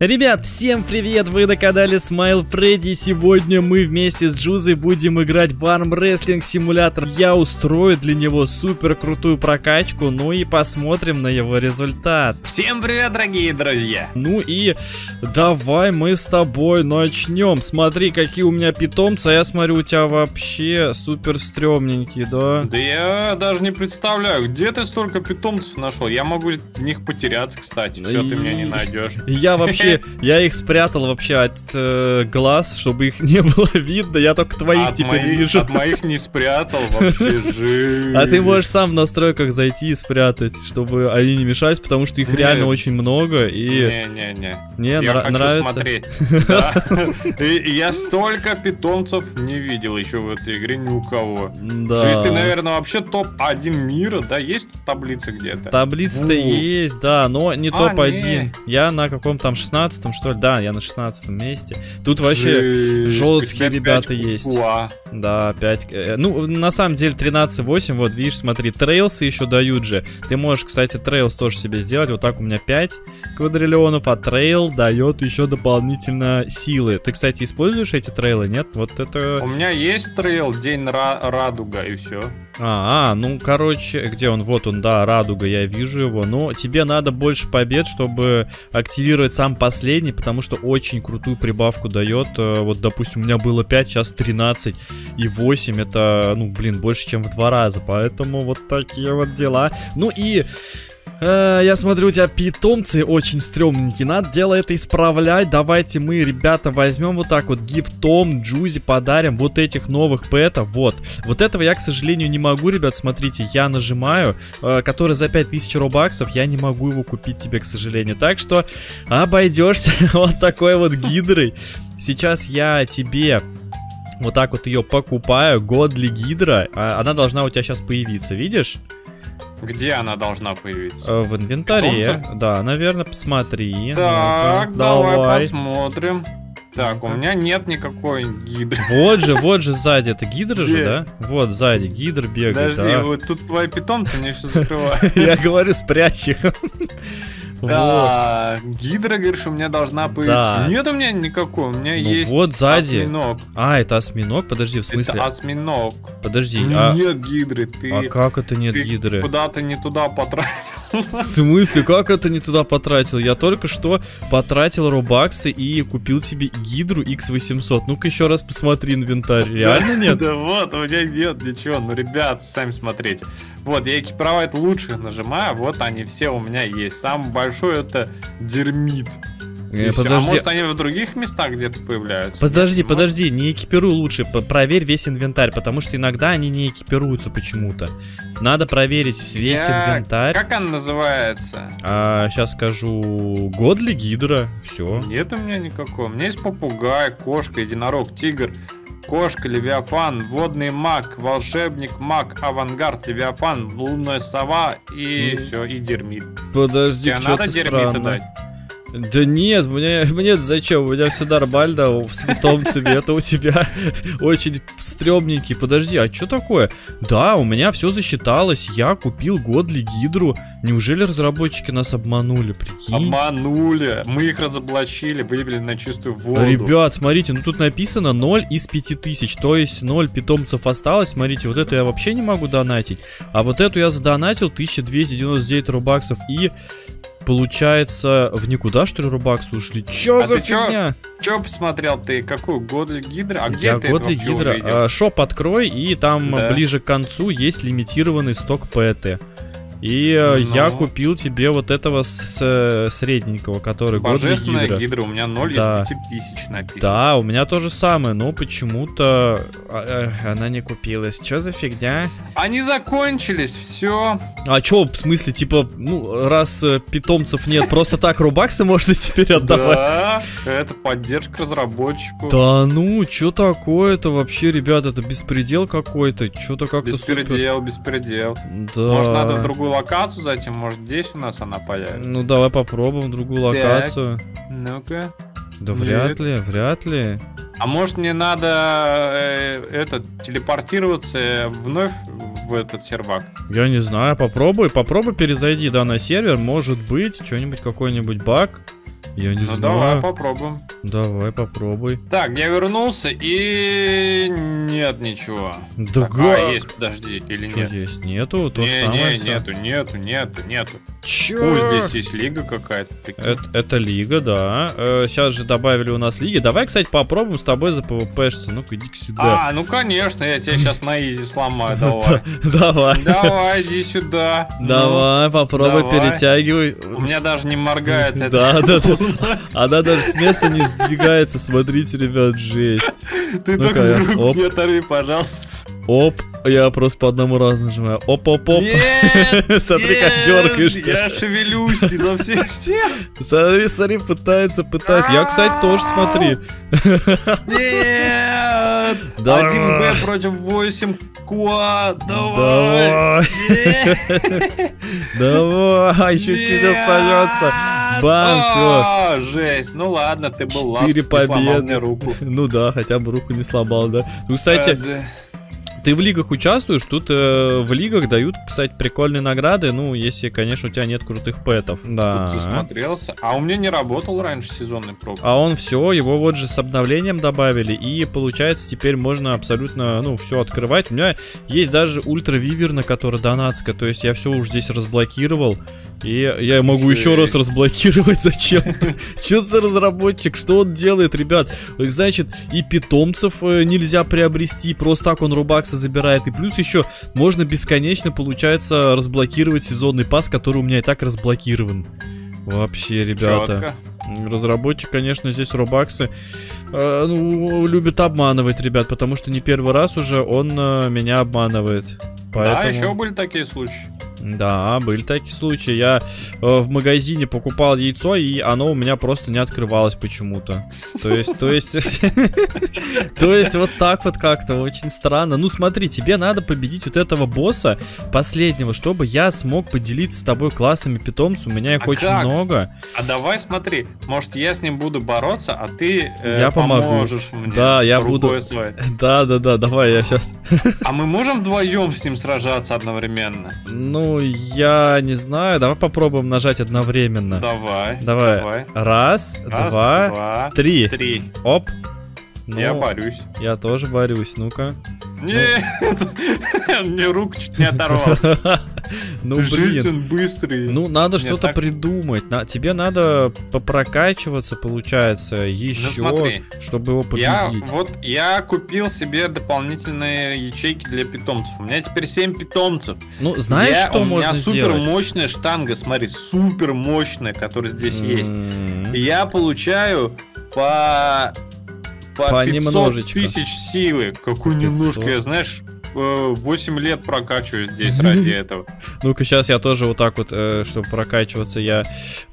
Ребят, всем привет! Вы канале Smile Freddy. Сегодня мы вместе с Джузой будем играть в армрестлинг симулятор. Я устрою для него супер крутую прокачку, ну и посмотрим на его результат. Всем привет, дорогие друзья! Ну и давай мы с тобой начнем. Смотри, какие у меня питомцы, а я смотрю, у тебя вообще супер стрёмненькие, да? Да я даже не представляю, где ты столько питомцев нашел? Я могу в них потеряться, кстати. Все, ты меня не найдешь. Я вообще я их спрятал вообще от э, глаз, чтобы их не было видно. Я только твоих от теперь моих, вижу. От моих не спрятал, вообще жесть. А ты можешь сам в настройках зайти и спрятать, чтобы они не мешались, потому что их Не. реально очень много и Не-не-не. не Я нра- хочу нравится. смотреть. Я столько питомцев не видел еще в этой игре ни у кого. Да. Жизнь, ты, наверное, вообще топ-1 мира, да? Есть таблица где-то? Таблица-то есть, да, но не А, топ-1. не. Я на каком там 16 что ли? Да, я на 16 месте. Тут вообще Жесть. жесткие У ребята есть. куа. Да, 5. Ну, на самом деле 13.8, вот видишь, смотри, trails ы еще дают же. Ты можешь, кстати, trails тоже себе сделать. Вот так у меня 5 квадриллионов, а trail дает еще дополнительно силы. Ты, кстати, используешь эти trail ы, нет? Вот У это... меня есть trail, день Ра- радуга и все. А, а, ну, короче, где он? Вот он, да, радуга, я вижу его. Но тебе надо больше побед, чтобы активировать сам последний, потому что очень крутую прибавку дает. Э, Вот, допустим, у меня было 5, сейчас 13 и 8. Это, ну, блин, больше, чем в два раза. Поэтому вот такие вот дела. Ну и... э, я смотрю, у тебя питомцы очень стрёмненькие. Надо дело это исправлять. Давайте мы, ребята, возьмем вот так вот гифтом Джузи подарим вот этих новых пэтов. Вот. Вот этого я, к сожалению, не могу, ребят. Смотрите, я нажимаю, э, который за 5000 робаксов. Я не могу его купить тебе, к сожалению. Так что обойдешься вот такой вот гидрой. Сейчас я тебе вот так вот ее покупаю. Годли гидра. А, Она должна у тебя сейчас появиться, видишь? Где она должна появиться? Э, В инвентаре. Да, наверное, посмотри. Так, Ну-ка, давай, посмотрим. Так, у меня нет никакой гидры. Вот же, вот же сзади. Это гидра же, да? Вот сзади. Гидр бегает. Подожди, да. вот тут твои питомцы мне все закрывают. Я говорю, спрячь их. Вот. Да, гидра, говоришь, у меня должна появиться. Да. Нет у меня никакой, у меня Ну есть вот сзади. осьминог. А, это осьминог? Подожди, в смысле? Это осьминог. Подожди, а, Нет гидры, ты, а как это нет ты гидры? куда-то не туда потратил. В смысле, как это не туда потратил? Я только что потратил робаксы и купил себе гидру X800. Ну-ка еще раз посмотри инвентарь. Реально нет? Да вот, у меня нет ничего. Ну, ребят, сами смотрите. Вот, я экипировать лучших нажимаю, вот они все у меня есть. Самый большой это дермит. Э, И всё. А Подожди, может они в других местах где-то появляются? Подожди, Нет? подожди, не экипируй лучше, проверь весь инвентарь, потому что иногда они не экипируются почему-то. Надо проверить весь Я- инвентарь. Как она называется? А, сейчас скажу, Годли Гидра, все. Нет у меня никакого. У меня есть попугай, кошка, единорог, тигр, кошка, левиафан, водный маг, волшебник, маг, авангард, левиафан, лунная сова и Ну. все, и дермит. Подожди, Тебе надо дермита странно. дать? Да нет, мне, мне зачем? У меня все нормально с питомцами. Это у тебя очень стрёмненький. Подожди, а что такое? Да, у меня все засчиталось. Я купил Годли Гидру. Неужели разработчики нас обманули? Прикинь. Обманули. Мы их разоблачили, вывели на чистую воду. Ребят, смотрите, ну тут написано 0 из 5000, то есть 0 питомцев осталось. Смотрите, вот эту я вообще не могу донатить. А вот эту я задонатил 1299 рубаксов и получается в никуда что ли рубаксы ушли? Чё А за ты чё? фигня? Че посмотрел ты? Какую? Годли Гидра? А где Я ты это Годли вообще Гидра. увидел? А, Шоп открой, и там Да. ближе к концу есть лимитированный сток ПТ. И э, я Ну. купил тебе вот этого с- с- средненького, который Божественная Гидра. Гидра. У меня 0 Да. из 5000 написано. Да, у меня то же самое, но почему-то а, э, она не купилась. Чё за фигня? Они закончились, все. А чё, в смысле, типа, ну, раз э, питомцев нет, просто так рубаксы можно теперь отдавать? Да, это поддержка разработчику. Да ну, чё такое-то вообще, ребят, это беспредел какой-то, чё-то как-то. Беспредел, беспредел. Да. Может, надо в другую локацию зайти, может, здесь у нас она появится. Ну, давай попробуем другую Так. локацию. Ну-ка. Да Нет. вряд ли, вряд ли. А может, мне надо э, этот телепортироваться вновь в этот сервак? Я не знаю, попробуй, попробуй перезайди, да, на сервер, может быть, что-нибудь, какой-нибудь баг. Я не Ну знаю. давай попробуем. Давай, попробуй. Так, я вернулся и нет ничего. Да Так, а, есть, подожди, или Чё нет? есть? Нету? То не, самое не, нету, нету, нету, нету. Чё? Ой, здесь есть лига какая-то. Это, это лига, да. сейчас же добавили у нас лиги. Давай, кстати, попробуем с тобой за PvP-шься. Ну-ка, иди сюда. А, ну конечно, я тебя сейчас на изи сломаю, давай. Давай. Давай, иди сюда. Ну, Давай, попробуй, перетягивай. У меня даже не моргает это. Да, да. Она даже с места не сдвигается. Смотрите, ребят, жесть. Ты только руку оп. не оторви, пожалуйста. Оп, я просто по одному разу нажимаю. Оп-оп-оп. Смотри, как дергаешься. Я шевелюсь изо всех сил. Смотри, смотри, пытается, пытается. Я, кстати, тоже смотри. Нет! Да. 1Б против 8 куа. Давай. Давай, давай, чуть-чуть остается. Бам, всё. А, Жесть. Ну ладно, ты был Четыре сломал победы. руку. Ну да, хотя бы руку не сломал, да. Ну, Э, кстати, да. Ты в лигах участвуешь? Тут э, в лигах дают, кстати, прикольные награды. Ну, если, конечно, у тебя нет крутых пэтов. Да. Тут засмотрелся. А у меня не работал раньше сезонный пропуск. А он все, его вот же с обновлением добавили, и получается теперь можно абсолютно, ну, все открывать. У меня есть даже ультра виверна, которая донатская, то есть я все уже здесь разблокировал, и я могу еще раз Жесть. разблокировать зачем-то. Че за разработчик, что он делает, ребят? Значит, и питомцев э, нельзя приобрести, просто так он рубаксы забирает, и плюс еще можно бесконечно, получается, разблокировать сезонный пас, который у меня и так разблокирован. Вообще, ребята. Чётко. Разработчик, конечно, здесь Робаксы э, ну, любит обманывать, ребят, потому что не первый раз уже он э, меня обманывает. Поэтому... Да, еще были такие случаи. Да, были такие случаи. Я э, в магазине покупал яйцо, и оно у меня просто не открывалось почему-то. То есть, то есть, то есть вот так вот как-то очень странно. Ну смотри, тебе надо победить вот этого босса последнего, чтобы я смог поделиться с тобой классными питомцами. У меня их А очень много. А давай смотри, может я с ним буду бороться, а ты э, Я поможешь мне. Да, я буду-. Да, да, да, давай я сейчас. А мы можем вдвоем с ним сражаться одновременно? Ну, я не знаю. Давай попробуем нажать одновременно. Давай. Давай. Давай. Раз, Раз, два, два, три. три. Оп. Ну, Я борюсь. я тоже борюсь. Ну-ка. Нет, мне руку чуть не оторвал. Ну, блин. быстрый. Ну, надо что-то придумать. Тебе надо попрокачиваться, получается, еще, Ну, смотри. чтобы его победить. вот я купил себе дополнительные ячейки для питомцев. У меня теперь 7 питомцев. Ну, знаешь, что у можно меня супер сделать? мощная штанга, смотри, супер мощная, которая здесь есть. Я получаю по по, По 500 немножечко. тысяч силы. Какой 500. немножко, я знаешь, э, 8 лет прокачиваю здесь ради этого. Ну-ка, сейчас я тоже вот так вот, э, чтобы прокачиваться, я...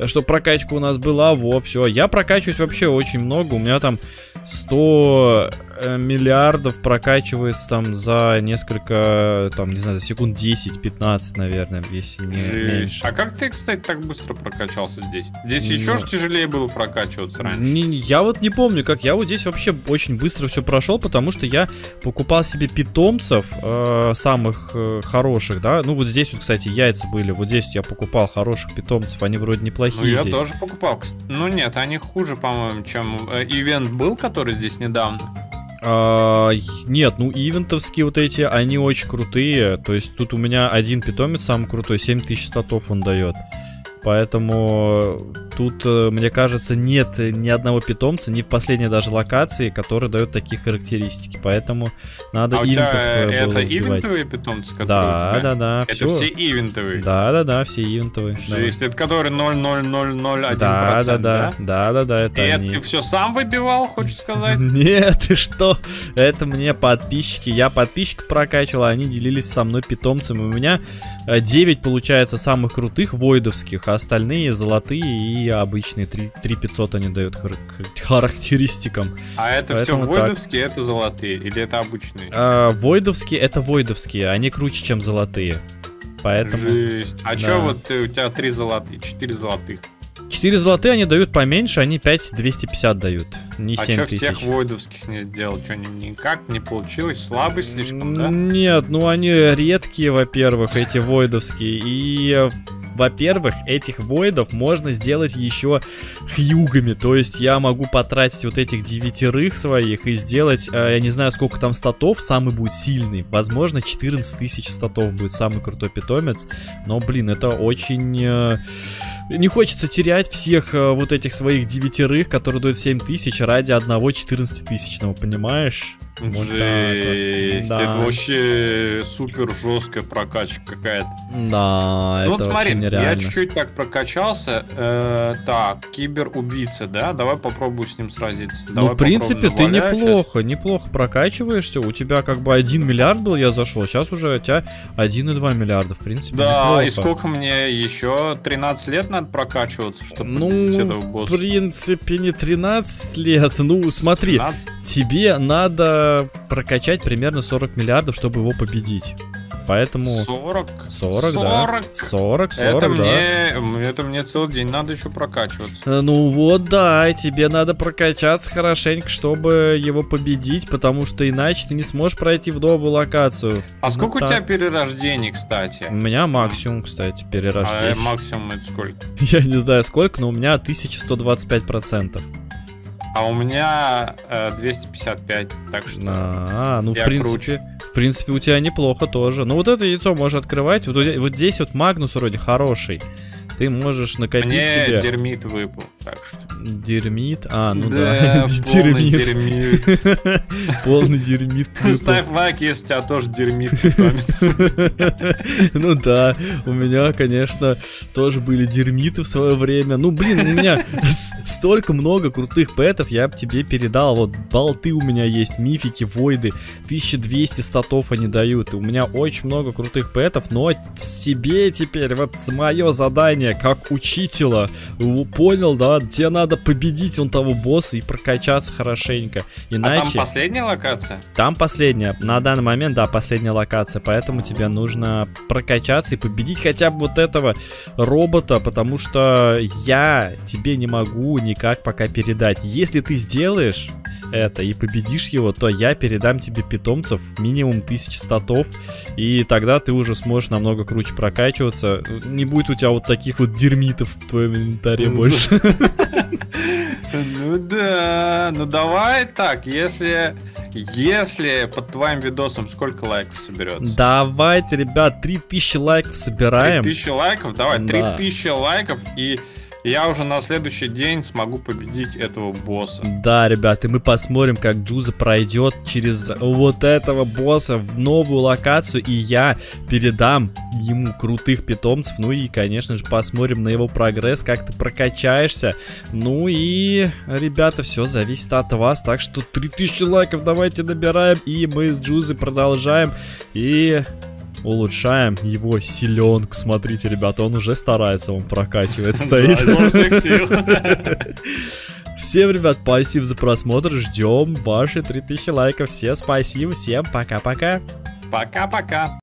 Чтобы прокачка у нас была, во, все. Я прокачиваюсь вообще очень много, у меня там 100 э, миллиардов прокачивается там за несколько, там, не знаю, за секунд 10-15, наверное, если не Жесть. меньше. А как ты, кстати, так быстро прокачался здесь? Здесь Ну. еще ж тяжелее было прокачиваться раньше. Не- я вот не помню, как я вот здесь вообще очень быстро все прошел, потому что я покупал себе питомцев э, самых э, хороших, да. Ну вот здесь вот, кстати, яйца были. Вот здесь я покупал хороших питомцев, они вроде неплохие Ну, я здесь. тоже покупал. Ну, нет, они хуже, по-моему, чем э, ивент был, который здесь недавно. А, нет, ну ивентовские вот эти, они очень крутые. То есть тут у меня один питомец самый крутой, 7000 статов он дает. Поэтому тут, э, мне кажется, нет ни одного питомца, ни в последней даже локации, который дает такие характеристики. Поэтому надо а у ивентовское было это убивать. ивентовые питомцы, которые у Да, тебя? да, да, Это все. все ивентовые. Да, да, да, все ивентовые. да. Жесть, это который 0,0001%, Да, да, да, да, да, да, это И это они. ты все сам выбивал, хочешь сказать? Нет, ты что? Это мне подписчики. Я подписчиков прокачивал, а они делились со мной питомцами. У меня 9 получается самых крутых войдовских, а остальные золотые и обычные. 3, 500 они дают хар- характеристикам. А это все Поэтому так. войдовские, это золотые, или это обычные? А, войдовские это войдовские, они круче, чем золотые. Поэтому... Жесть. А да. чё вот ты- у тебя три золотые, четыре золотых? 4 золотые они дают поменьше, они 5 250 дают. Не а 7 чё тысяч. всех войдовских не сделал? Ни- никак не получилось? Слабый слишком, да? Нет, ну они редкие, во-первых, эти войдовские. И во-первых, этих воидов можно сделать еще хьюгами, то есть я могу потратить вот этих девятерых своих и сделать, э, я не знаю, сколько там статов самый будет сильный, возможно, 14 тысяч статов будет самый крутой питомец, но, блин, это очень... Э, не хочется терять всех э, вот этих своих девятерых, которые дают 7 тысяч ради одного 14-тысячного, понимаешь? Жесть, да. это вообще супер жесткая прокачка какая-то. Да, ну, это вот смотри, я чуть-чуть так прокачался. Э, так, кибер-убийца, да? Давай попробую с ним сразиться. Ну, Давай в принципе, ты неплохо, неплохо прокачиваешься. У тебя как бы 1 миллиард был, я зашел. Сейчас уже у тебя 1,2 миллиарда, в принципе, Да, неплохо. и сколько мне еще? 13 лет надо прокачиваться, чтобы ну, этого босса? в принципе, не 13 лет. Ну, смотри, 17? тебе надо прокачать примерно 40 миллиардов, чтобы его победить. Поэтому... 40? 40, 40? да. 40, 40, это да. Мне, это мне целый день надо еще прокачиваться. Э, ну вот, да, тебе надо прокачаться хорошенько, чтобы его победить, потому что иначе ты не сможешь пройти в новую локацию. А ну, сколько так. у тебя перерождений, кстати? У меня максимум, кстати, перерождений. А максимум это сколько? Я не знаю сколько, но у меня 1125%. А у меня э, 255, так что. А, ну в принципе, круче. В принципе у тебя неплохо тоже. Ну вот это яйцо можно открывать. Вот, вот здесь вот Магнус вроде хороший ты можешь накопить Мне себе... дермит выпал, так что... Дермит? А, ну да, дермит. Полный дермит. Ставь лайк, если у тебя тоже дермит Ну да, у меня, конечно, тоже были дермиты в свое время. Ну, блин, у меня столько много крутых пэтов, я бы тебе передал. Вот болты у меня есть, мифики, войды. 1200 статов они дают. У меня очень много крутых пэтов, но себе теперь вот мое задание как учителя. Понял, да? Тебе надо победить он того босса и прокачаться хорошенько. Иначе... А там последняя локация? Там последняя. На данный момент, да, последняя локация. Поэтому тебе нужно прокачаться и победить хотя бы вот этого робота, потому что я тебе не могу никак пока передать. Если ты сделаешь это и победишь его, то я передам тебе питомцев минимум 1000 статов, и тогда ты уже сможешь намного круче прокачиваться. Не будет у тебя вот таких вот дермитов в твоем инвентаре больше. Ну да, ну давай так, если, если под твоим видосом сколько лайков соберется? Давайте, ребят, 3000 лайков собираем. 3000 лайков, давай, 3000 лайков и я уже на следующий день смогу победить этого босса. Да, ребята, мы посмотрим, как Джуза пройдет через вот этого босса в новую локацию, и я передам ему крутых питомцев, ну и, конечно же, посмотрим на его прогресс, как ты прокачаешься. Ну и, ребята, все зависит от вас, так что 3000 лайков давайте набираем, и мы с Джузой продолжаем, и улучшаем его силенку. Смотрите, ребята, он уже старается, он прокачивает, стоит. Всем, ребят, спасибо за просмотр, ждем ваши 3000 лайков. Всем спасибо, всем пока-пока. Пока-пока.